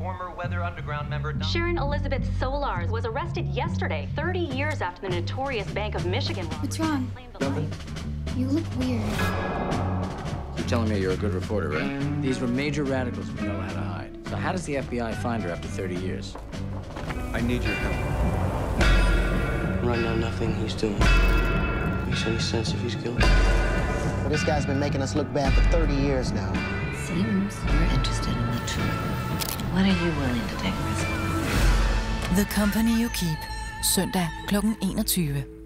former Weather Underground member Don- Sharon Elizabeth Solarz was arrested yesterday, 30 years after the notorious Bank of Michigan robbery. What's wrong? Nothing. You look weird. You're telling me you're a good reporter, right? These were major radicals we know how to hide. So how does the FBI find her after 30 years? I need your help. Right now, nothing he's doing makes any sense if he's guilty. Well, this guy's been making us look bad for 30 years now. Seems What are you willing to take risk? The Company You Keep. Søndag kl. 21.